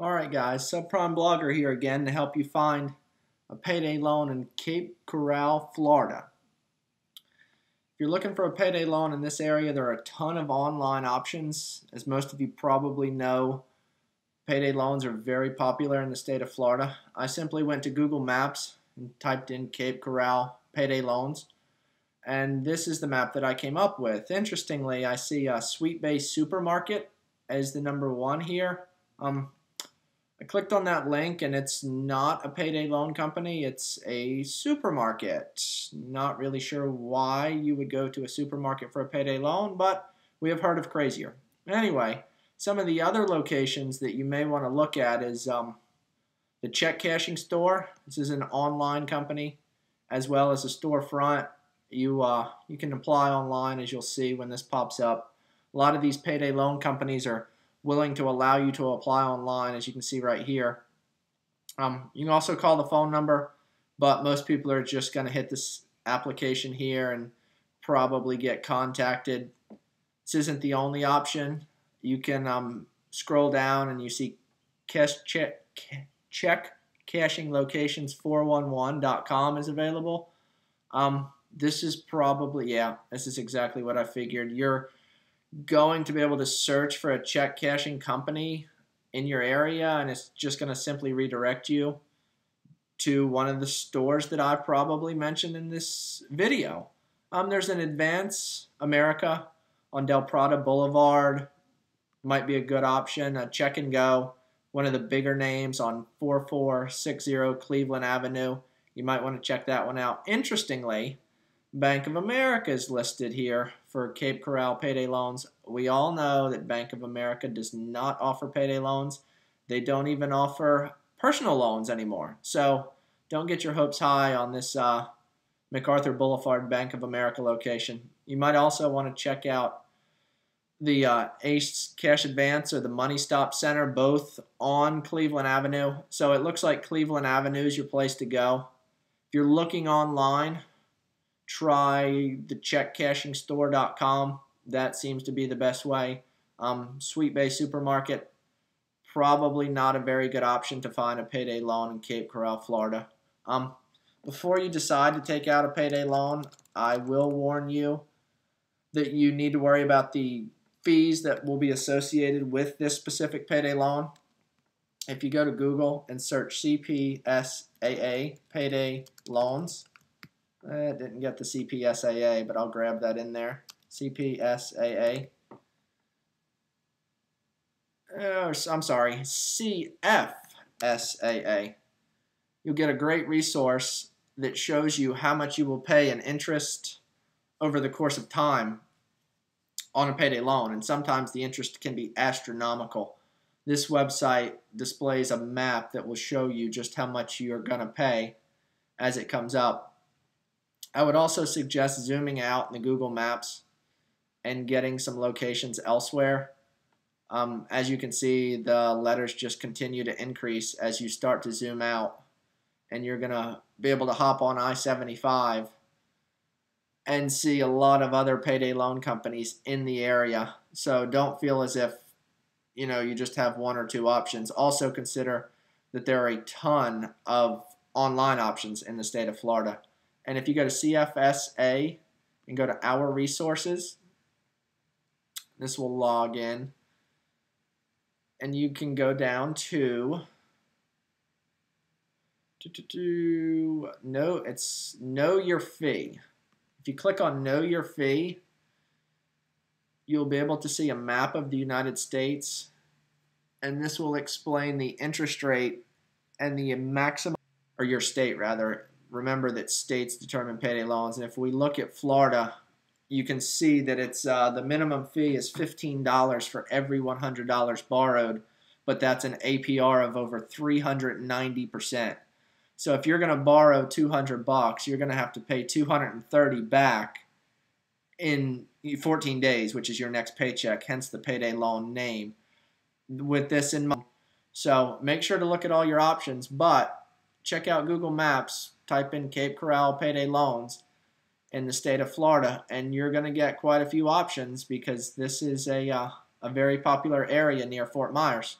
Alright guys, Subprime Blogger here again to help you find a payday loan in Cape Coral, Florida. If you're looking for a payday loan in this area, there are a ton of online options. As most of you probably know, payday loans are very popular in the state of Florida. I simply went to Google Maps and typed in Cape Coral payday loans. And this is the map that I came up with. Interestingly, I see a Sweetbay Supermarket as the number one here. Um, I clicked on that link and it's not a payday loan company, it's a supermarket. Not really sure why you would go to a supermarket for a payday loan, but we have heard of crazier. Anyway, some of the other locations that you may want to look at is um, the check cashing store. This is an online company as well as a storefront. You, uh, you can apply online as you'll see when this pops up. A lot of these payday loan companies are willing to allow you to apply online, as you can see right here. Um, you can also call the phone number, but most people are just going to hit this application here and probably get contacted. This isn't the only option. You can um, scroll down and you see cash check, check cashing locations 411.com is available. Um, this is probably, yeah, this is exactly what I figured. You're going to be able to search for a check cashing company in your area and it's just going to simply redirect you to one of the stores that I've probably mentioned in this video. Um, there's an Advance America on Del Prado Boulevard. Might be a good option. A Check N Go, one of the bigger names on 4460 Cleveland Avenue. You might want to check that one out. Interestingly, Bank of America is listed here for Cape Coral payday loans. We all know that Bank of America does not offer payday loans. They don't even offer personal loans anymore. So don't get your hopes high on this uh, MacArthur Boulevard Bank of America location. You might also want to check out the uh, Ace Cash Advance or the Money Stop Center, both on Cleveland Avenue. So it looks like Cleveland Avenue is your place to go. If you're looking online, try the checkcashingstore.com. That seems to be the best way. Um, Sweetbay Supermarket, probably not a very good option to find a payday loan in Cape Coral, Florida. Um, before you decide to take out a payday loan, I will warn you that you need to worry about the fees that will be associated with this specific payday loan. If you go to Google and search CPSAA payday loans, I didn't get the CPSAA, but I'll grab that in there. CPSAA. Oh, I'm sorry, CFSAA. You'll get a great resource that shows you how much you will pay in interest over the course of time on a payday loan, and sometimes the interest can be astronomical. This website displays a map that will show you just how much you're going to pay as it comes up I would also suggest zooming out in the Google Maps and getting some locations elsewhere. Um, as you can see, the letters just continue to increase as you start to zoom out. And you're going to be able to hop on I-75 and see a lot of other payday loan companies in the area. So don't feel as if you know you just have one or two options. Also consider that there are a ton of online options in the state of Florida. And if you go to CFSA and go to Our Resources, this will log in. And you can go down to, no, it's Know Your Fee. If you click on Know Your Fee, you'll be able to see a map of the United States. And this will explain the interest rate and the maximum, or your state rather, remember that states determine payday loans. And if we look at Florida, you can see that it's uh, the minimum fee is $15 for every $100 borrowed, but that's an APR of over 390%. So if you're going to borrow 200 bucks, you're going to have to pay 230 back in 14 days, which is your next paycheck, hence the payday loan name. With this in mind, so make sure to look at all your options, but check out Google Maps type in Cape Coral payday loans in the state of Florida, and you're going to get quite a few options because this is a, uh, a very popular area near Fort Myers.